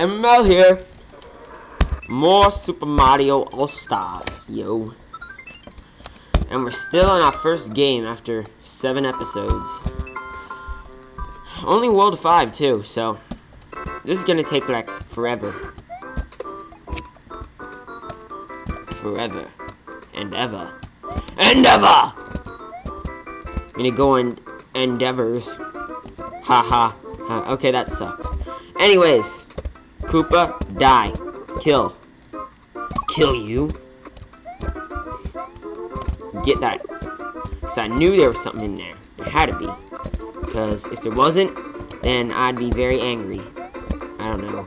ML here. More Super Mario All Stars, yo. And we're still in our first game after seven episodes. Only World 5 too, so this is gonna take like forever. Forever. And ever. And ever! I'm gonna go in endeavors. Ha ha. ha. Okay, that sucked. Anyways, Koopa, die. Kill. Kill you. Get that. Because I knew there was something in there. There had to be. Because if there wasn't, then I'd be very angry. I don't know.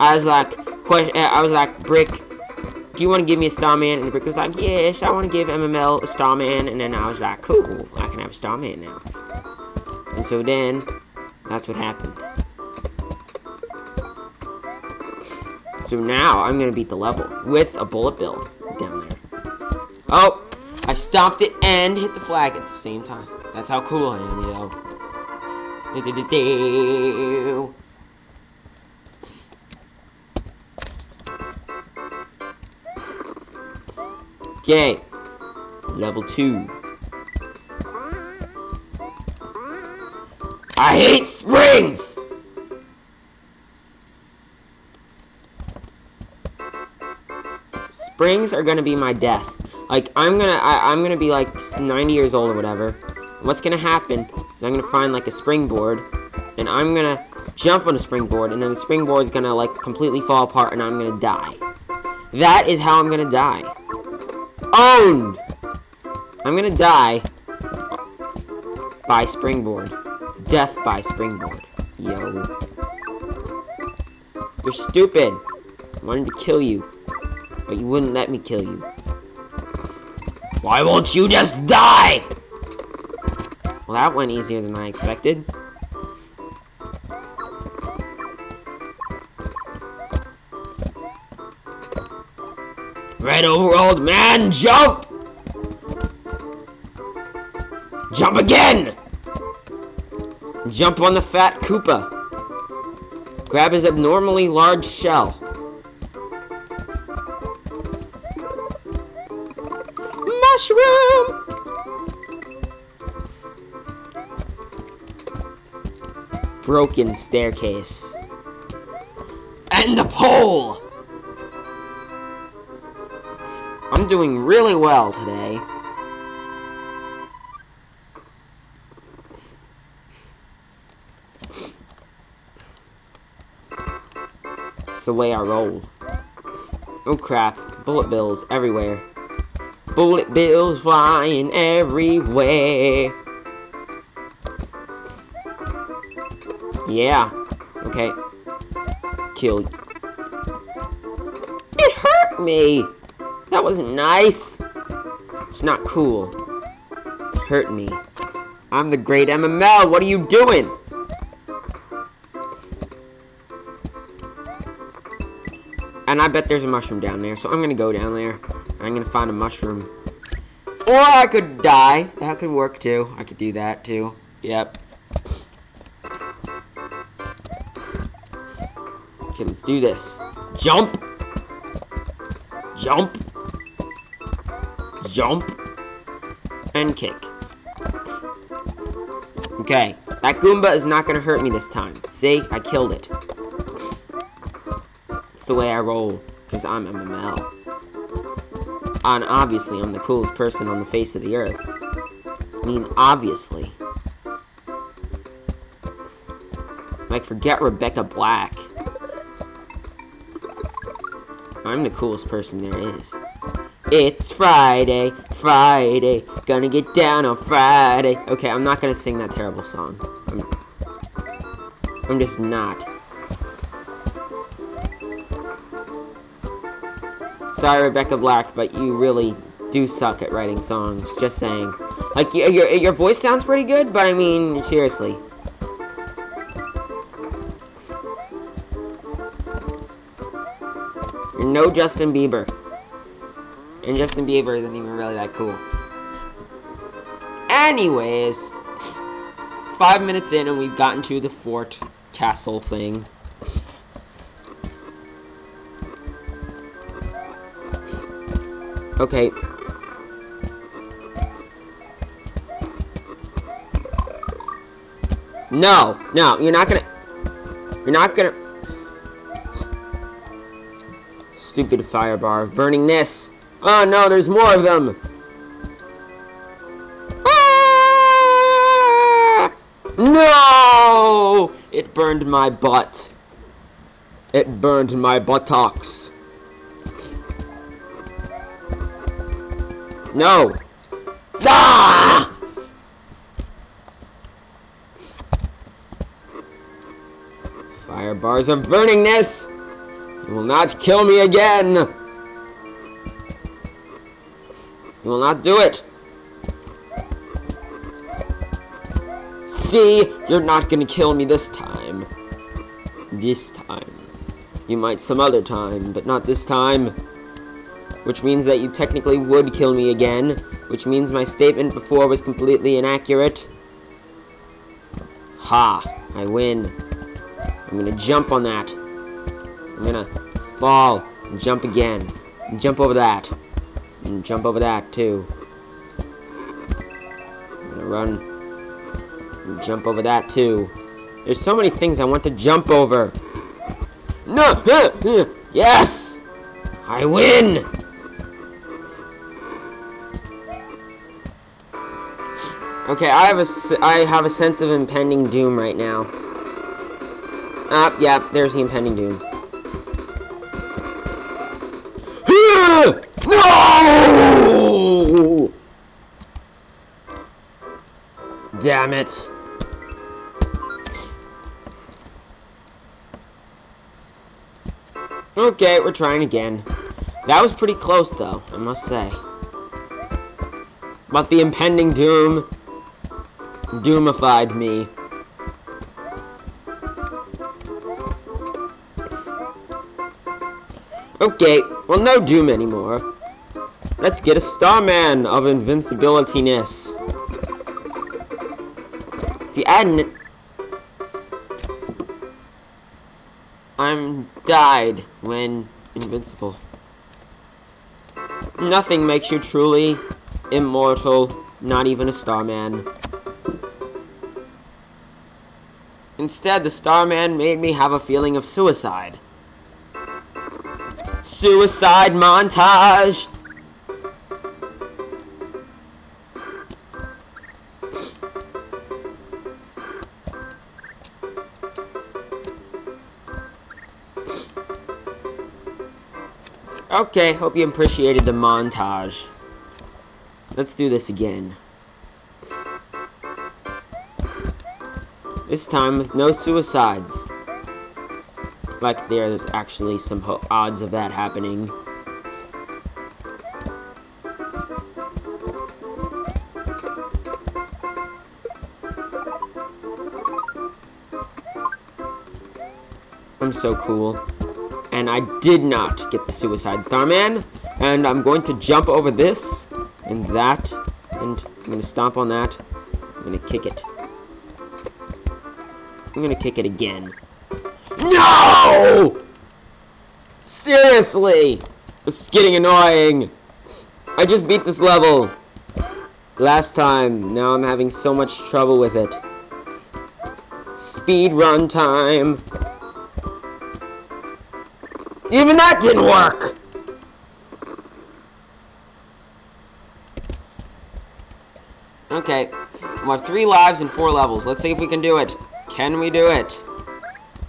I was like, question, uh, I was like, Brick, do you want to give me a Starman? And Brick was like, yes, I want to give MML a Starman. And then I was like, cool, I can have a Starman now. And so then, that's what happened. So now I'm gonna beat the level with a bullet bill down there. Oh, I stopped it and hit the flag at the same time. That's how cool I am, yo. Do-do-do-do. Okay, level two. I hate springs! Springs are gonna be my death. Like, I'm gonna, I, I'm gonna be like 90 years old or whatever. What's gonna happen is I'm gonna find like a springboard, and I'm gonna jump on a springboard, and then the springboard is gonna like completely fall apart, and I'm gonna die. That is how I'm gonna die. Owned! I'm gonna die by springboard. Death by springboard. Yo. You're stupid. I wanted to kill you. But you wouldn't let me kill you. Why won't you just die? Well, that went easier than I expected. Red old man, jump! Jump again! Jump on the fat Koopa. Grab his abnormally large shell. Broken staircase. And the pole! I'm doing really well today. It's the way I roll. Oh crap, bullet bills everywhere. Bullet bills flying everywhere. Yeah. Okay. Kill. It hurt me! That wasn't nice. It's not cool. It hurt me. I'm the great MML. What are you doing? And I bet there's a mushroom down there, so I'm gonna go down there. I'm gonna find a mushroom. Or I could die. That could work too. I could do that too. Yep. Okay, let's do this. Jump! Jump! Jump! And kick. Okay, that Goomba is not gonna hurt me this time. See? I killed it. It's the way I roll, because I'm MML. And obviously, I'm the coolest person on the face of the earth. I mean, obviously. Like, forget Rebecca Black. I'm the coolest person there is. It's Friday, Friday, gonna get down on Friday. Okay, I'm not gonna sing that terrible song. I'm, I'm just not. Sorry, Rebecca Black, but you really do suck at writing songs. Just saying. Like, your, your, your voice sounds pretty good, but I mean, seriously. No Justin Bieber. And Justin Bieber isn't even really that cool. Anyways, five minutes in and we've gotten to the fort castle thing. Okay. No, no, you're not gonna, you're not gonna, stupid fire bar, burning this. Oh no, there's more of them. Ah! No! It burned my butt. It burned my buttocks. No! Ah! Fire bars are burning this! You will not kill me again! You will not do it! See? You're not gonna kill me this time. This time. You might some other time, but not this time. Which means that you technically would kill me again. Which means my statement before was completely inaccurate. Ha! I win. I'm gonna jump on that. I'm gonna fall jump again. Jump over that. Jump over that too. I'm gonna run jump over that too. There's so many things I want to jump over. No! Yes! I win! Okay, I have a, I have a sense of impending doom right now. Ah, yeah, there's the impending doom. No! Damn it. Okay, we're trying again. That was pretty close, though, I must say. But the impending doom doomified me. Okay, well no Doom anymore. Let's get a Starman of invincibility-ness. If you add. I'm died when invincible. Nothing makes you truly immortal, not even a Starman. Instead, the Starman made me have a feeling of suicide. Suicide montage! Okay, hope you appreciated the montage. Let's do this again. This time with no suicides like there's actually some odds of that happening. I'm so cool. And I did not get the Suicide Starman. And I'm going to jump over this and that. And I'm going to stomp on that. I'm going to kick it. I'm going to kick it again. No! Seriously! It's getting annoying. I just beat this level. Last time. Now I'm having so much trouble with it. Speed run time. Even that didn't work! Okay. We have three lives and four levels. Let's see if we can do it. Can we do it?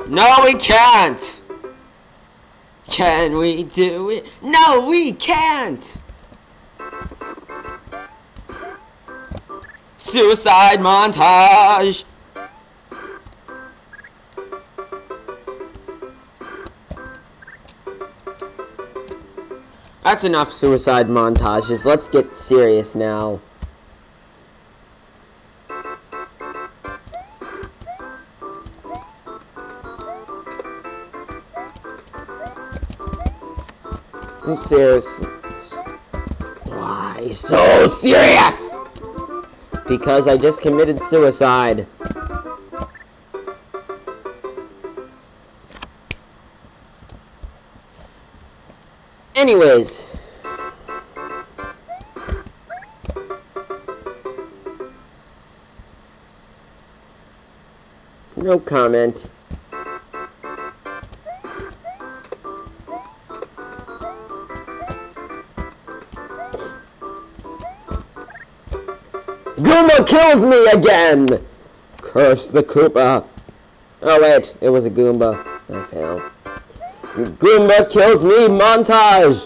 No, we can't! Can we do it? No, we can't! Suicide montage! That's enough suicide montages. Let's get serious now. I'm serious. Why so serious? Because I just committed suicide. Anyways. No comment. Goomba kills me again! Curse the Koopa. Oh wait, it was a Goomba. I failed. Goomba kills me montage!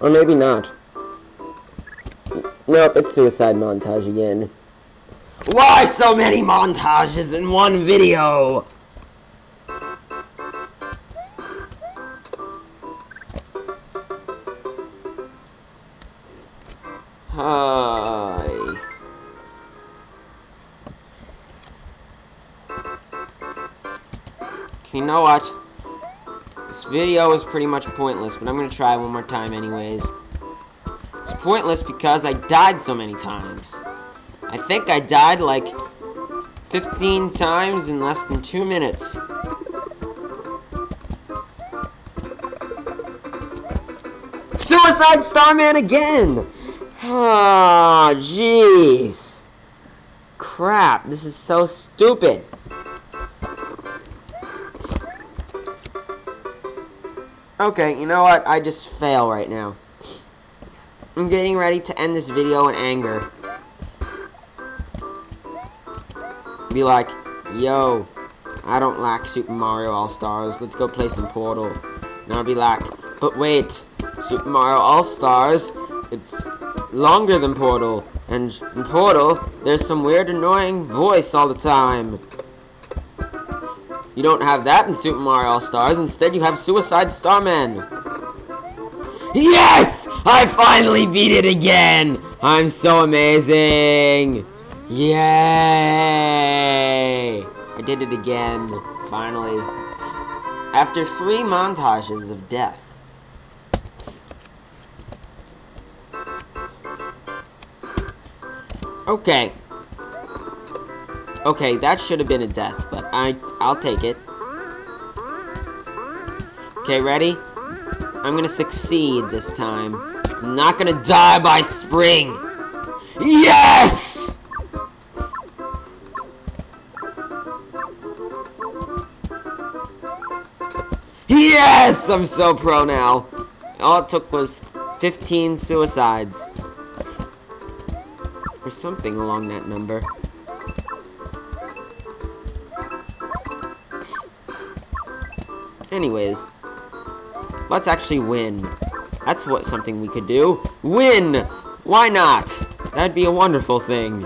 Or maybe not. Nope, it's suicide montage again. Why so many montages in one video? Know what? This video is pretty much pointless, but I'm gonna try one more time anyways. It's pointless because I died so many times. I think I died like 15 times in less than 2 minutes. Suicide Starman again! Ah, oh, jeez. Crap, this is so stupid. Okay, you know what? I just fail right now. I'm getting ready to end this video in anger. Be like, yo, I don't like Super Mario All-Stars. Let's go play some Portal. And I'll be like, but wait, Super Mario All-Stars, it's longer than Portal. And in Portal, there's some weird annoying voice all the time. You don't have that in Super Mario All-Stars. Instead, you have Suicide Starman. Yes! I finally beat it again! I'm so amazing! Yay! I did it again, finally. After three montages of death. Okay. Okay, that should have been a death, but I, I'll take it. Okay, ready? I'm gonna succeed this time. I'm not gonna die by spring! Yes! Yes! I'm so pro now. All it took was 15 suicides. Or something along that number. Anyways, let's actually win. That's what something we could do. Win! Why not? That'd be a wonderful thing.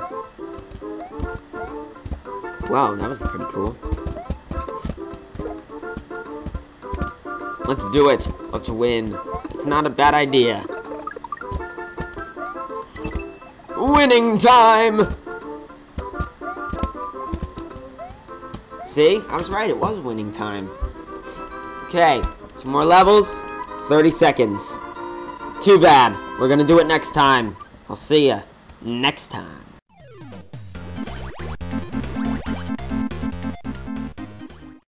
Wow, that was pretty cool. Let's do it. Let's win. It's not a bad idea. Winning time! See? I was right. It was winning time. Okay. Two more levels. 30 seconds. Too bad. We're gonna do it next time. I'll see ya next time.